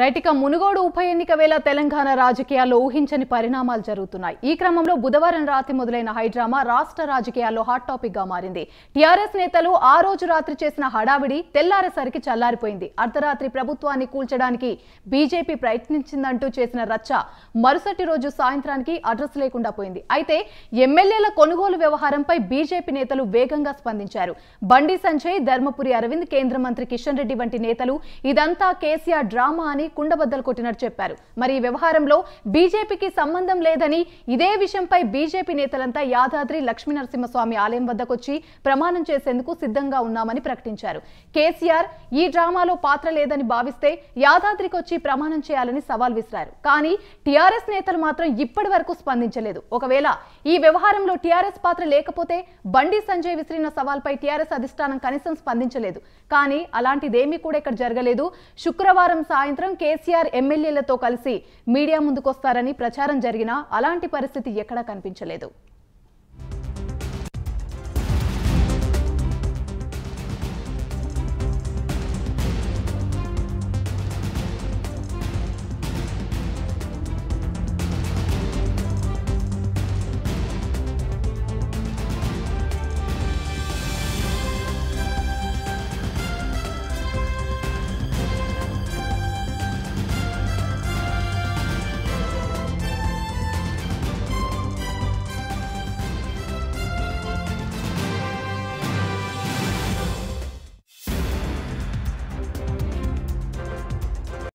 రైటిక మునుగోడు ఉప ఎన్నిక వేళ తెలంగాణ రాజకీయాల్లో ఊహించని పరిణామాలు జరుగుతున్నాయి. ఈ క్రమంలో బుధవారం రాత్రి మొదలైన హైడ్రామా రాష్ట్ర రాజకీయాల్లో హాట్ టాపిక్గా మారింది. టీఆర్ఎస్ నేతలు ఆ రోజు రాత్రి చేసిన హడావిడి తెల్లారేసరికి చల్లారిపోయింది. అర్ధరాత్రి ప్రభుత్వాన్ని కూల్చడానికి బీజేపీ ప్రయత్నించిందంటూ చేసిన రచ్చ మరుసటి రోజు సాయంత్రానికి అడ్రస్ లేకుండా పోయింది. అయితే ఎమ్మెల్యేల కొనుగోలు వ్యవహారంపై బీజేపీ నేతలు వేగంగా స్పందించారు. బండి సంజయ్ ధర్మపురి అరవింద్ కేంద్ర మంత్రి కిషన్ రెడ్డి వంటి నేతలు ఇదంతా కేసీఆర్ డ్రామా అని అని కుండబద్దలు కొట్టినట్టు చెప్పారు. మరి ఈ వ్యవహారంలో బీజేపీకి సంబంధం లేదని ఇదే విషయంపై బీజేపీ నేతలంతా యాదాద్రి లక్ష్మీనరసింహస్వామి ఆలయం వద్దకొచ్చి ప్రమాణం చేసేందుకు సిద్ధంగా ఉన్నామని ప్రకటించారు. కేసీఆర్ ఈ డ్రామాలో పాత్ర లేదని భావిస్తే యాదాద్రికి వచ్చి ప్రమాణం చేయాలని సవాల్ విసిరారు. కానీ టీఆర్ఎస్ నేతలు మాత్రం ఇప్పటి వరకు స్పందించలేదు. ఒకవేళ ఈ వ్యవహారంలో టీఆర్ఎస్ పాత్ర లేకపోతే బండి సంజయ్ విసిరిన సవాల్పై టీఆర్ఎస్ అధిష్టానం కనీసం స్పందించలేదు. కానీ అలాంటిదేమీ కూడా ఇక్కడ జరగలేదు. శుక్రవారం సాయంత్రం కేసీఆర్ ఎమ్మెల్యేలతో కలిసి మీడియా ముందుకొస్తారని ప్రచారం జరిగినా అలాంటి పరిస్థితి ఎక్కడా కనిపించలేదు.